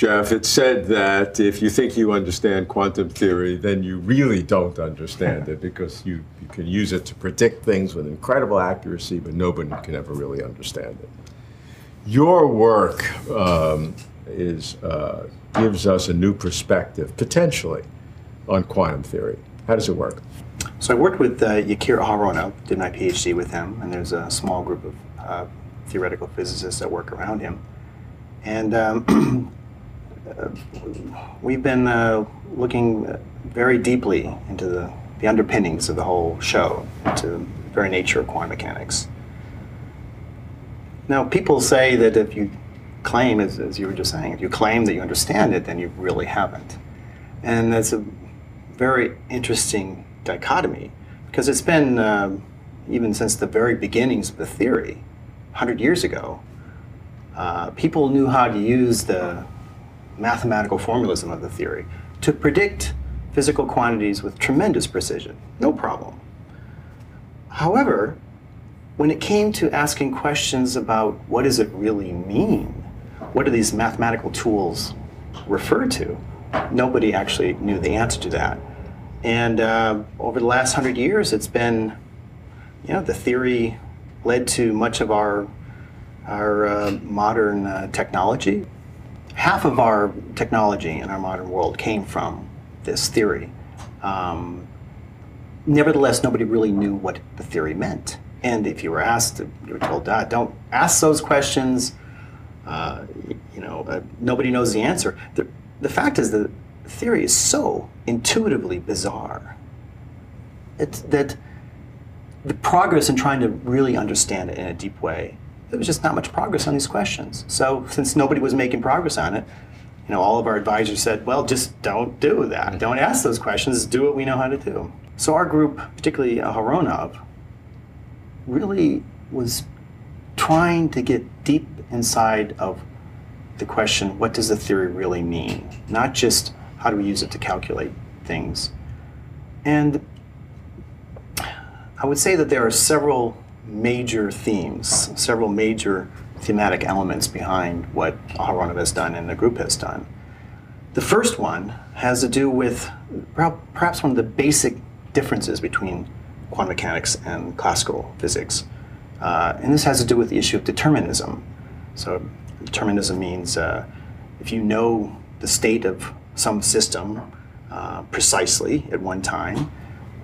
Jeff, it's said that if you think you understand quantum theory, then you really don't understand it because you, you can use it to predict things with incredible accuracy, but nobody can ever really understand it. Your work um, is, uh, gives us a new perspective, potentially, on quantum theory. How does it work? So I worked with uh, Yakir Aharonov, did my PhD with him, and there's a small group of uh, theoretical physicists that work around him. And um, we've been uh, looking very deeply into the, the underpinnings of the whole show, into the very nature of quantum mechanics. Now, people say that if you claim, as, as you were just saying, if you claim that you understand it, then you really haven't. And that's a very interesting dichotomy because it's been, um, even since the very beginnings of the theory, 100 years ago, uh, people knew how to use the mathematical formalism of the theory to predict physical quantities with tremendous precision, no problem. However, when it came to asking questions about what does it really mean, what do these mathematical tools refer to, nobody actually knew the answer to that. And uh, over the last hundred years, it's been, you know, the theory led to much of our our uh, modern uh, technology. Half of our technology in our modern world came from this theory. Um, nevertheless, nobody really knew what the theory meant. And if you were asked, you were told, ah, don't ask those questions. Uh, you know, uh, nobody knows the answer. The, the fact is that theory is so intuitively bizarre it's that the progress in trying to really understand it in a deep way there was just not much progress on these questions. So since nobody was making progress on it, you know, all of our advisors said, well, just don't do that. Don't ask those questions. Do what we know how to do. So our group, particularly Aharonov, really was trying to get deep inside of the question, what does the theory really mean? Not just how do we use it to calculate things. And I would say that there are several major themes, several major thematic elements behind what Aharonov has done and the group has done. The first one has to do with perhaps one of the basic differences between quantum mechanics and classical physics. Uh, and this has to do with the issue of determinism. So, determinism means uh, if you know the state of some system uh, precisely at one time,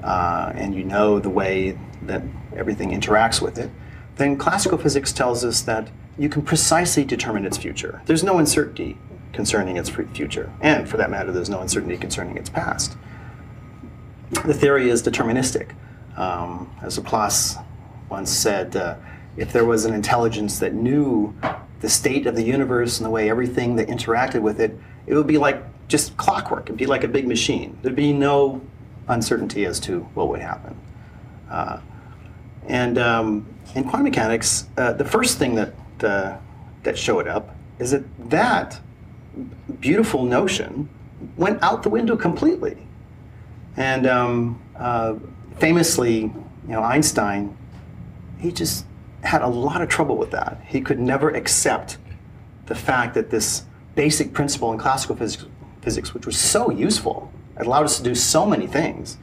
uh, and you know the way that everything interacts with it, then classical physics tells us that you can precisely determine its future. There's no uncertainty concerning its future, and for that matter, there's no uncertainty concerning its past. The theory is deterministic. Um, as Laplace once said, uh, if there was an intelligence that knew the state of the universe and the way everything that interacted with it, it would be like just clockwork. It'd be like a big machine. There'd be no uncertainty as to what would happen. Uh, and um, in quantum mechanics, uh, the first thing that uh, that showed up is that that beautiful notion went out the window completely. And um, uh, famously, you know, Einstein, he just had a lot of trouble with that. He could never accept the fact that this basic principle in classical physics, physics which was so useful, it allowed us to do so many things,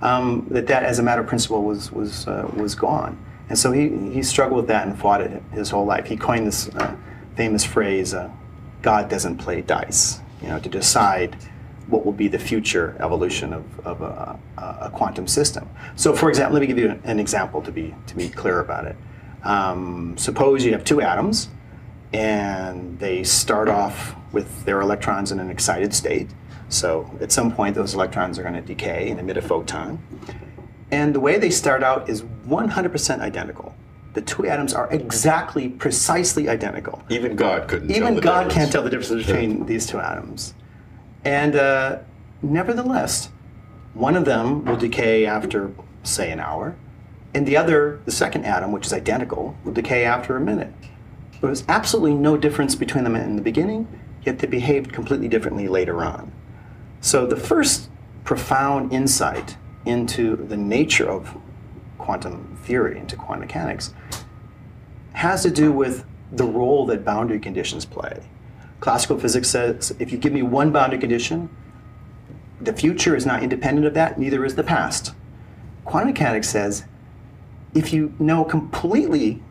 um, that that as a matter of principle was was uh, was gone. And so he, he struggled with that and fought it his whole life. He coined this uh, famous phrase, uh, "God doesn't play dice," you know, to decide what will be the future evolution of, of a, a, quantum system. So, for example, let me give you an example to be to be clear about it. Um, suppose you have two atoms, and they start off with their electrons in an excited state so at some point, those electrons are going to decay and emit a photon. And the way they start out is 100% identical. The two atoms are exactly, precisely identical. Even God couldn't. Even God difference. can't tell the difference between these two atoms. And uh, nevertheless, one of them will decay after, say, an hour, and the other, the second atom, which is identical, will decay after a minute. There was absolutely no difference between them in the beginning, yet they behaved completely differently later on. So the first profound insight into the nature of quantum theory, into quantum mechanics, has to do with the role that boundary conditions play. Classical physics says if you give me one boundary condition, the future is not independent of that, neither is the past. Quantum mechanics says if you know completely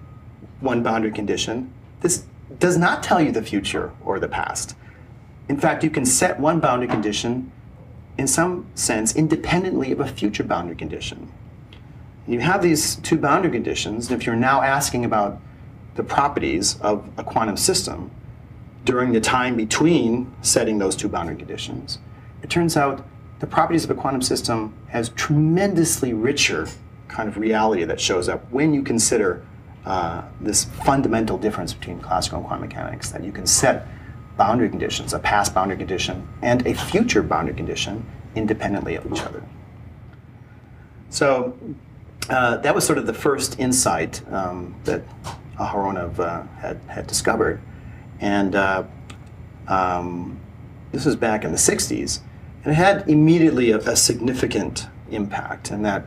one boundary condition, this does not tell you the future or the past. In fact, you can set one boundary condition in some sense independently of a future boundary condition. You have these two boundary conditions, and if you're now asking about the properties of a quantum system during the time between setting those two boundary conditions, it turns out the properties of a quantum system has tremendously richer kind of reality that shows up when you consider uh, this fundamental difference between classical and quantum mechanics that you can set boundary conditions, a past boundary condition and a future boundary condition independently of each other. So uh, that was sort of the first insight um, that Aharonov uh, had, had discovered. And uh, um, this was back in the 60s. And it had immediately a, a significant impact in that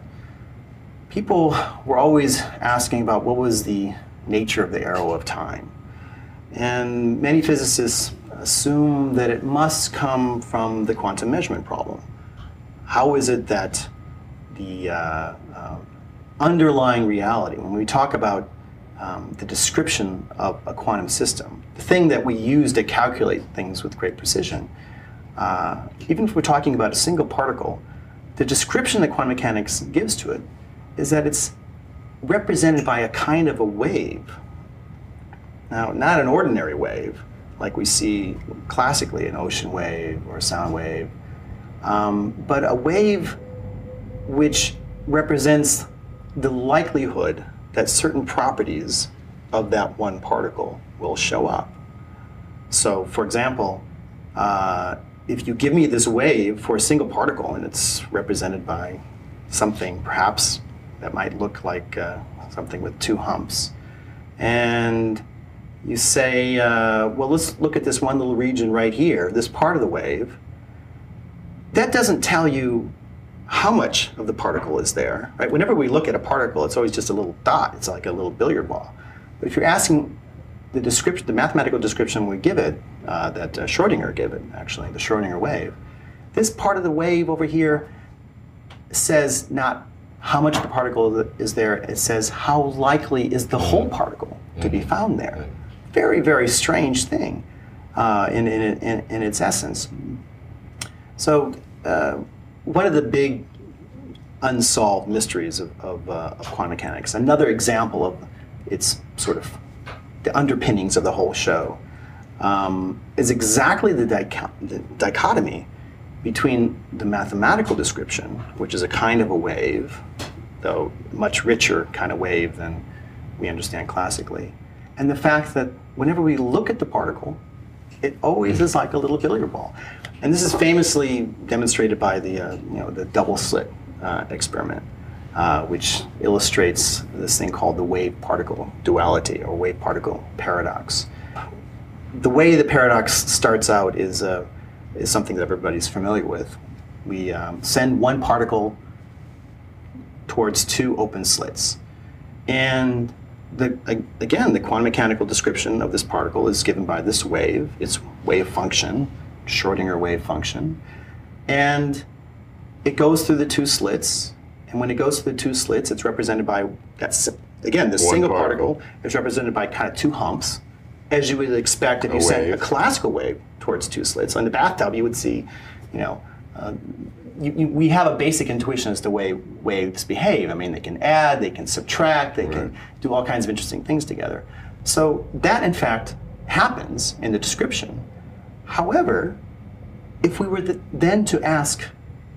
people were always asking about what was the nature of the arrow of time. And many physicists assume that it must come from the quantum measurement problem. How is it that the uh, uh, underlying reality, when we talk about um, the description of a quantum system, the thing that we use to calculate things with great precision, uh, even if we're talking about a single particle, the description that quantum mechanics gives to it is that it's represented by a kind of a wave. Now, not an ordinary wave, like we see classically an ocean wave or a sound wave, um, but a wave which represents the likelihood that certain properties of that one particle will show up. So, for example, uh, if you give me this wave for a single particle and it's represented by something perhaps that might look like uh, something with two humps, and you say, uh, well, let's look at this one little region right here, this part of the wave, that doesn't tell you how much of the particle is there, right? Whenever we look at a particle, it's always just a little dot. It's like a little billiard ball. But if you're asking the description, the mathematical description we give it, uh, that uh, Schrodinger gave it, actually, the Schrodinger wave, this part of the wave over here says not how much of the particle is there, it says how likely is the whole particle to be found there. Very, very strange thing uh, in, in, in, in, its essence. So, uh, one of the big unsolved mysteries of, of, uh, of, quantum mechanics, another example of its sort of the underpinnings of the whole show, um, is exactly the, the dichotomy between the mathematical description, which is a kind of a wave, though much richer kind of wave than we understand classically, and the fact that whenever we look at the particle, it always is like a little billiard ball. And this is famously demonstrated by the, uh, you know, the double slit uh, experiment, uh, which illustrates this thing called the wave-particle duality or wave-particle paradox. The way the paradox starts out is, uh, is something that everybody's familiar with. We um, send one particle towards two open slits. And the, again, the quantum mechanical description of this particle is given by this wave, its wave function, Schrodinger wave function, and it goes through the two slits. And when it goes through the two slits, it's represented by that's again this One single particle. particle is represented by kind of two humps, as you would expect if a you wave. sent a classical wave towards two slits. So in the bathtub, you would see, you know, uh, you, you, we have a basic intuition as to the way waves behave. I mean, they can add, they can subtract, they right. can do all kinds of interesting things together. So that, in fact, happens in the description. However, if we were the, then to ask,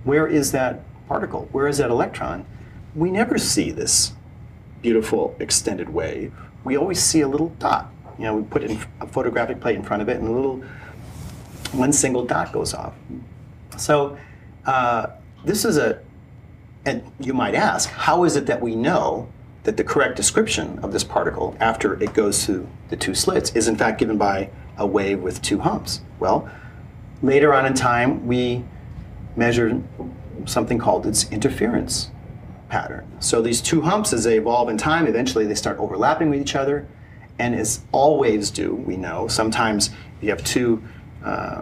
where is that particle? Where is that electron? We never see this beautiful extended wave. We always see a little dot. You know, we put a photographic plate in front of it, and a little one single dot goes off. So uh, this is a, and you might ask, how is it that we know that the correct description of this particle after it goes through the two slits is in fact given by a wave with two humps? Well, later on in time, we measured something called its interference pattern. So these two humps, as they evolve in time, eventually they start overlapping with each other. And as all waves do, we know, sometimes you have two uh,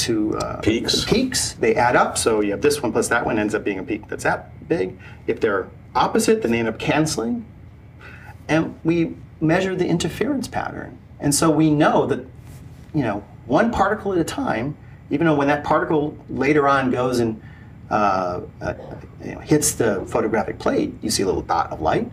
two uh, Peaks. Peaks. They add up, so you have this one plus that one ends up being a peak that's that big. If they're opposite, then they end up canceling. And we measure the interference pattern, and so we know that you know one particle at a time. Even though when that particle later on goes and uh, uh, you know, hits the photographic plate, you see a little dot of light.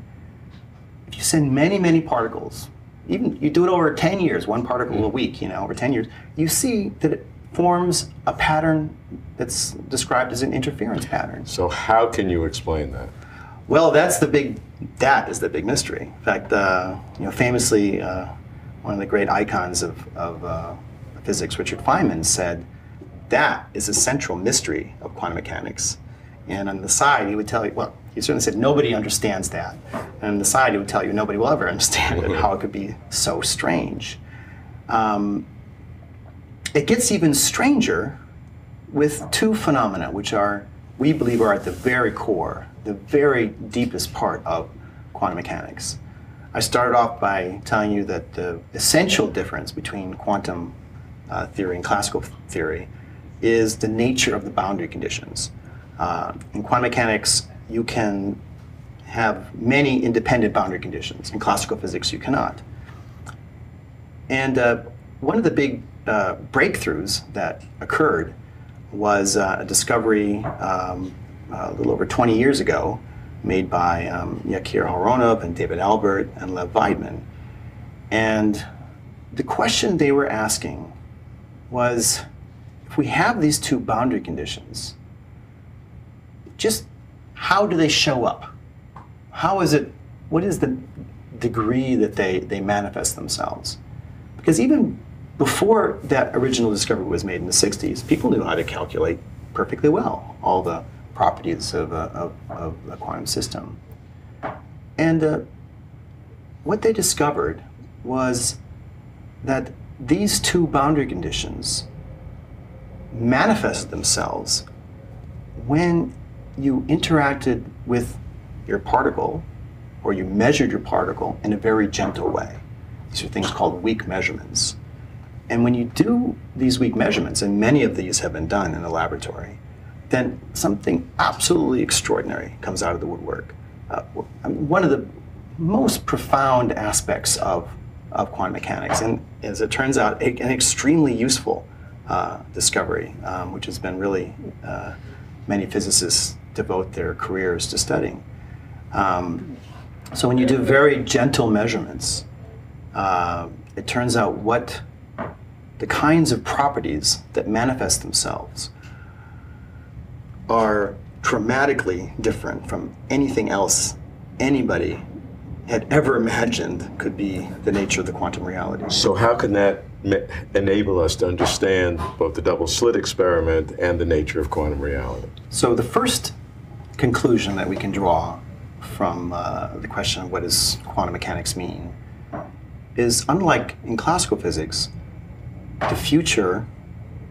If you send many, many particles, even you do it over 10 years, one particle a week, you know, over 10 years, you see that it forms a pattern that's described as an interference pattern. So how can you explain that? Well, that's the big. That is the big mystery. In fact, uh, you know, famously, uh, one of the great icons of, of uh, physics, Richard Feynman, said that is a central mystery of quantum mechanics. And on the side, he would tell you, well, he certainly said nobody understands that. And on the side, he would tell you nobody will ever understand it, how it could be so strange. Um, it gets even stranger with two phenomena, which are, we believe, are at the very core, the very deepest part of quantum mechanics. I started off by telling you that the essential difference between quantum uh, theory and classical theory is the nature of the boundary conditions. Uh, in quantum mechanics, you can have many independent boundary conditions. In classical physics, you cannot. And uh, one of the big uh, breakthroughs that occurred was uh, a discovery um, a little over 20 years ago made by um, Yakir Aharonov and David Albert and Lev Vaidman. And the question they were asking was if we have these two boundary conditions, just how do they show up? How is it, what is the degree that they, they manifest themselves? Because even before that original discovery was made in the 60s, people knew how to calculate perfectly well all the properties of a, of, of a quantum system. And uh, what they discovered was that these two boundary conditions manifest themselves when you interacted with your particle or you measured your particle in a very gentle way. These are things called weak measurements. And when you do these weak measurements, and many of these have been done in the laboratory, then something absolutely extraordinary comes out of the woodwork. Uh, one of the most profound aspects of, of quantum mechanics, and as it turns out, a, an extremely useful uh, discovery, um, which has been really uh, many physicists devote their careers to studying. Um, so when you do very gentle measurements, uh, it turns out what the kinds of properties that manifest themselves are dramatically different from anything else anybody had ever imagined could be the nature of the quantum reality. So how can that enable us to understand both the double slit experiment and the nature of quantum reality? So the first conclusion that we can draw from uh, the question of what does quantum mechanics mean is unlike in classical physics, the future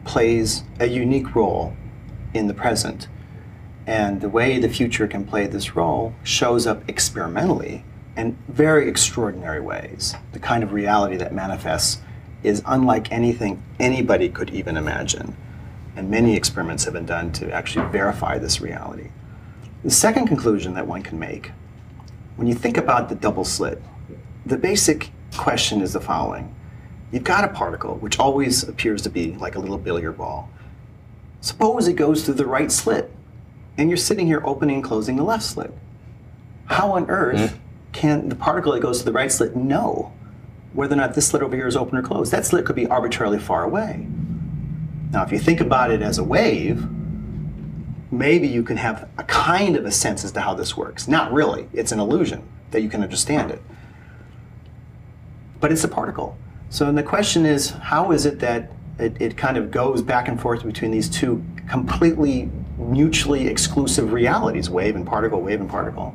plays a unique role in the present. And the way the future can play this role shows up experimentally in very extraordinary ways. The kind of reality that manifests is unlike anything anybody could even imagine. And many experiments have been done to actually verify this reality. The second conclusion that one can make, when you think about the double slit, the basic question is the following. You've got a particle, which always appears to be like a little billiard ball. Suppose it goes through the right slit, and you're sitting here opening and closing the left slit. How on earth mm-hmm. can the particle that goes to the right slit know whether or not this slit over here is open or closed? That slit could be arbitrarily far away. Now, if you think about it as a wave, maybe you can have a kind of a sense as to how this works. Not really, it's an illusion that you can understand it. But it's a particle. So the question is, how is it that it, it kind of goes back and forth between these two completely mutually exclusive realities, wave and particle, wave and particle?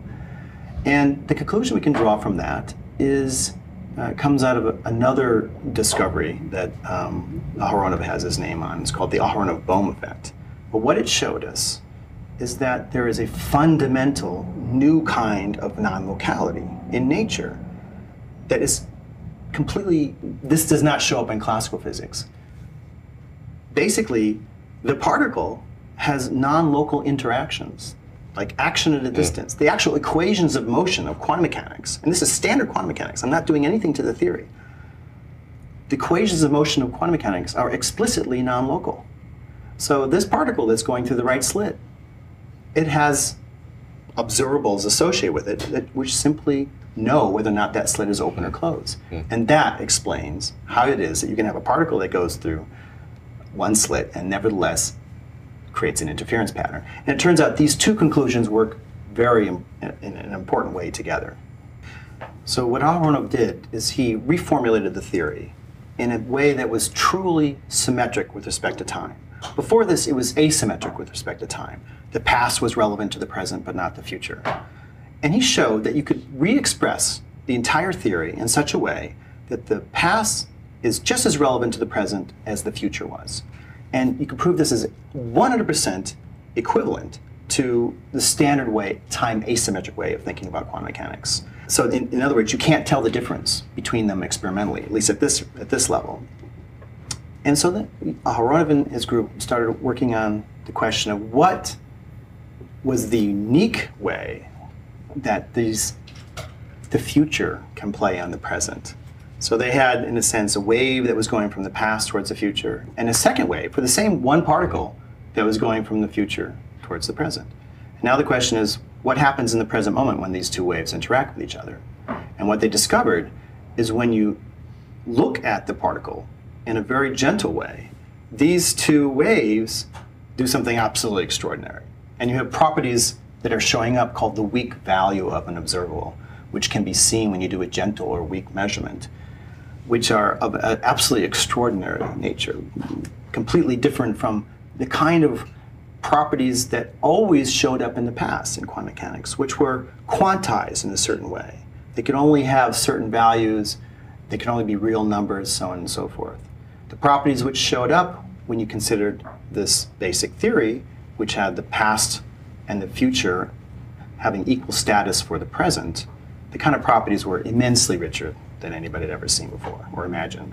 And the conclusion we can draw from that is uh, comes out of a, another discovery that um, Aharonov has his name on. It's called the Aharonov-Bohm effect. But what it showed us is that there is a fundamental new kind of non-locality in nature that is completely, this does not show up in classical physics. Basically, the particle has non local interactions, like action at a hmm. distance. The actual equations of motion of quantum mechanics, and this is standard quantum mechanics, I'm not doing anything to the theory. The equations of motion of quantum mechanics are explicitly non local. So, this particle that's going through the right slit, it has observables associated with it that, which simply know whether or not that slit is open or closed. Hmm. And that explains how it is that you can have a particle that goes through one slit and nevertheless creates an interference pattern. And it turns out these two conclusions work very in, in an important way together. So what Aharonov did is he reformulated the theory in a way that was truly symmetric with respect to time. Before this, it was asymmetric with respect to time. The past was relevant to the present, but not the future. And he showed that you could re express the entire theory in such a way that the past is just as relevant to the present as the future was. And you can prove this is 100% equivalent to the standard way, time asymmetric way of thinking about quantum mechanics. So, in, in other words, you can't tell the difference between them experimentally, at least at this, at this level. And so then Aharonov and his group started working on the question of what was the unique way that these the future can play on the present. So they had, in a sense, a wave that was going from the past towards the future, and a second wave for the same one particle that was going from the future towards the present. And now the question is, what happens in the present moment when these two waves interact with each other? And what they discovered is when you look at the particle in a very gentle way, these two waves do something absolutely extraordinary. And you have properties that are showing up called the weak value of an observable, which can be seen when you do a gentle or weak measurement, which are of an absolutely extraordinary nature, completely different from the kind of properties that always showed up in the past in quantum mechanics, which were quantized in a certain way. They could only have certain values, they could only be real numbers, so on and so forth. The properties which showed up when you considered this basic theory, which had the past and the future having equal status for the present, the kind of properties were immensely richer than anybody had ever seen before or imagined.